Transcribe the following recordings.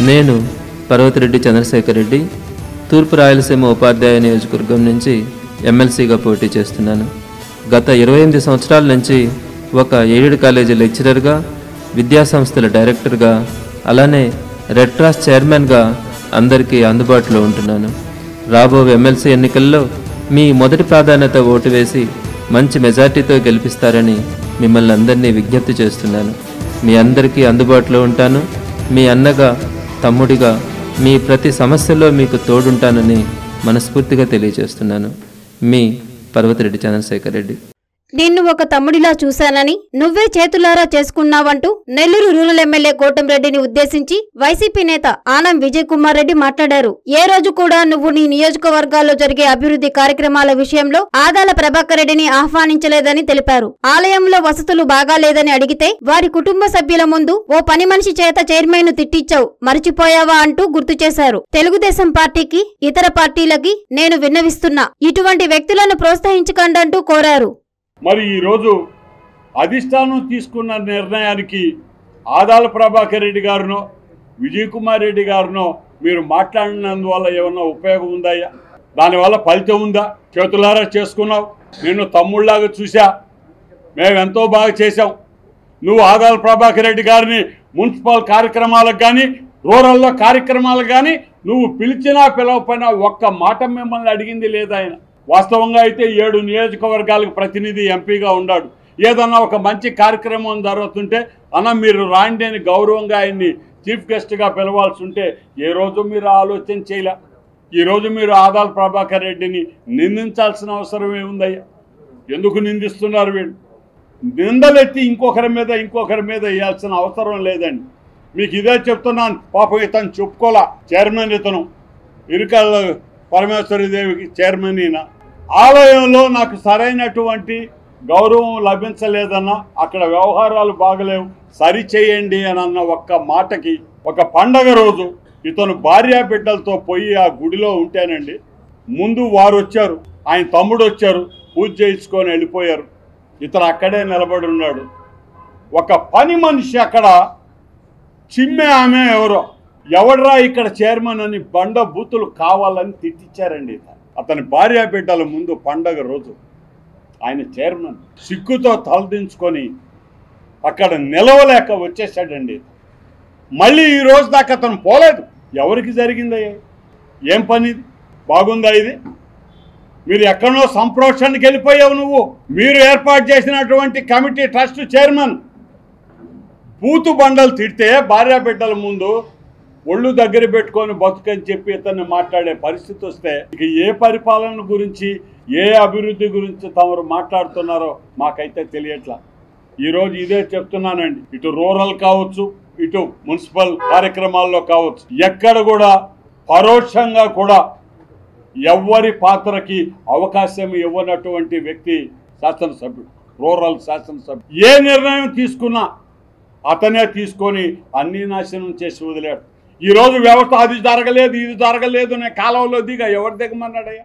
నేను పర్వతిరెడ్డి చంద్రశేఖర్ రెడ్డి తూర్పు రాయలసీమ ఉపాధ్యాయ నియోజకవర్గం నుంచి ఎమ్మెల్సీగా పోటీ చేస్తున్నాను. గత ఇరవై ఎనిమిది సంవత్సరాల నుంచి ఒక ఎయిడెడ్ కాలేజీ లెక్చరర్గా విద్యాసంస్థల డైరెక్టర్గా అలానే రెడ్ క్రాస్ చైర్మన్గా అందరికీ అందుబాటులో ఉంటున్నాను. రాబో ఎమ్మెల్సీ ఎన్నికల్లో మీ మొదటి ప్రాధాన్యత ఓటు వేసి మంచి మెజార్టీతో గెలిపిస్తారని మిమ్మల్ని అందరినీ విజ్ఞప్తి చేస్తున్నాను. మీ అందరికీ అందుబాటులో ఉంటాను. మీ అన్నగా తమ్ముడిగా మీ ప్రతి సమస్యలో మీకు తోడుంటానని మనస్ఫూర్తిగా తెలియజేస్తున్నాను. మీ పర్వతిరెడ్డి చంద్రశేఖర్ రెడ్డి. నిన్ను ఒక తమ్ముడిలా చూశానని నువ్వే చేతులారా చేసుకున్నావంటూ నెల్లూరు రూరల్ ఎమ్మెల్యే కోటంరెడ్డిని ఉద్దేశించి వైసీపీ నేత ఆనం విజయ్ కుమార్ రెడ్డి మాట్లాడారు. ఏ రోజు కూడా నువ్వు నీ నియోజకవర్గాల్లో జరిగే అభివృద్ధి కార్యక్రమాల విషయంలో ఆదాల ప్రభాకర్ రెడ్డిని ఆహ్వానించలేదని తెలిపారు. ఆలయంలో వసతులు బాగాలేదని అడిగితే వారి కుటుంబ సభ్యుల ముందు ఓ పని మనిషి చేత చైర్మన్ను తిట్టించావు మరిచిపోయావా అంటూ గుర్తు చేశారు. తెలుగుదేశం పార్టీకి ఇతర పార్టీలకి నేను విన్నవిస్తున్నా. ఇటువంటి వ్యక్తులను ప్రోత్సహించకండంటూ కోరారు. మరి ఈరోజు అధిష్టానం తీసుకున్న నిర్ణయానికి ఆదాల ప్రభాకర్ రెడ్డి గారునో విజయ్ కుమార్ రెడ్డి గారునో మీరు మాట్లాడినందువల్ల ఏమన్నా ఉపయోగం ఉందాయా దానివల్ల ఫలితం ఉందా? చేతులారా చేసుకున్నావు? నేను తమ్ముళ్ళలాగా చూసా మేము ఎంతో బాగా చేశాం. నువ్వు ఆదాల ప్రభాకర్ రెడ్డి గారిని మున్సిపల్ కార్యక్రమాలకు కానీ రూరల్లో కార్యక్రమాలకు కానీ నువ్వు పిలిచినా పిలవపోయినా ఒక్క మాట మిమ్మల్ని అడిగింది లేదా ఆయన. వాస్తవంగా అయితే ఏడు నియోజకవర్గాలకు ప్రతినిధి ఎంపీగా ఉన్నాడు ఏదన్నా ఒక మంచి కార్యక్రమం జరుగుతుంటే అన్న మీరు రాండి అని గౌరవంగా ఆయన్ని చీఫ్ గెస్ట్గా పిలవాల్సి ఉంటే ఏ రోజు మీరు ఆలోచన చేయలే. ఈరోజు మీరు ఆదాల్ ప్రభాకర్ రెడ్డిని నిందించాల్సిన అవసరం ఏముందయ్యా? ఎందుకు నిందిస్తున్నారు వీళ్ళు? నిందలెత్తి ఇంకొకరి మీద ఇంకొకరి మీద వేయాల్సిన అవసరం లేదండి. మీకు ఇదే చెప్తున్నాను పాపం ఇతను చెప్పుకోలే చైర్మన్ ఇతను. ఇరుకల్ పరమేశ్వరి దేవికి చైర్మన్ ఈయన. ఆలయంలో నాకు సరైనటువంటి గౌరవం లభించలేదన్న అక్కడ వ్యవహారాలు బాగలేవు సరి చేయండి అని అన్న ఒక్క మాటకి ఒక పండగ రోజు ఇతను భార్యా బిడ్డలతో పోయి ఆ గుడిలో ఉంటేనండి ముందు వారు వచ్చారు ఆయన తమ్ముడు వచ్చారు పూజ చేయించుకొని వెళ్ళిపోయారు ఇతను అక్కడే నిలబడి ఉన్నాడు ఒక పని మనిషి అక్కడ చిమ్మే ఆమె ఎవరో ఎవడరా ఇక్కడ చైర్మన్ అని బండ బూతులు కావాలని తిట్టించారండి ఇతను. అతని భార్య బిడ్డల ముందు పండగ రోజు ఆయన చైర్మన్ సిగ్గుతో తలదించుకొని అక్కడ నిలవలేక వచ్చేసాడండి మళ్ళీ ఈ రోజు దాకా అతను పోలేదు. ఎవరికి జరిగిందయ్యా? ఏం పని బాగుందా ఇది? మీరు ఎక్కడో సంప్రోషణకి వెళ్ళిపోయావు నువ్వు. మీరు ఏర్పాటు చేసినటువంటి కమిటీ ట్రస్ట్ చైర్మన్. బూతు బండలు తిడితే భార్య బిడ్డల ముందు ఒళ్ళు దగ్గర పెట్టుకొని బతుకని చెప్పి ఇతన్ని మాట్లాడే పరిస్థితి వస్తే ఇక ఏ పరిపాలన గురించి ఏ అభివృద్ధి గురించి తమరు మాట్లాడుతున్నారో మాకైతే తెలియట్లా. ఈరోజు ఇదే చెప్తున్నానండి. ఇటు రూరల్ కావచ్చు ఇటు మున్సిపల్ కార్యక్రమాల్లో కావచ్చు ఎక్కడ కూడా పరోక్షంగా కూడా ఎవ్వరి పాత్రకి అవకాశం ఇవ్వనటువంటి వ్యక్తి శాసనసభ్యుడు రూరల్ శాసనసభ్యుడు. ఏ నిర్ణయం తీసుకున్నా అతనే తీసుకొని అన్ని నాశనం చేసి వదిలాడు. ఈరోజు వ్యవస్థ అది జరగలేదు ఇది జరగలేదు అనే కాలంలో దిగా. ఎవరు దిగమన్నాడయ్యా?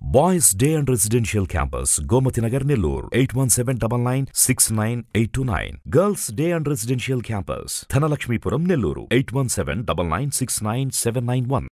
Boys Day and Residential Campus, Gomatinagar Nellur, 817-99-6982-9. Girls Day and Residential Campus, Thanalakshmipuram Nellur, 817-99-6971.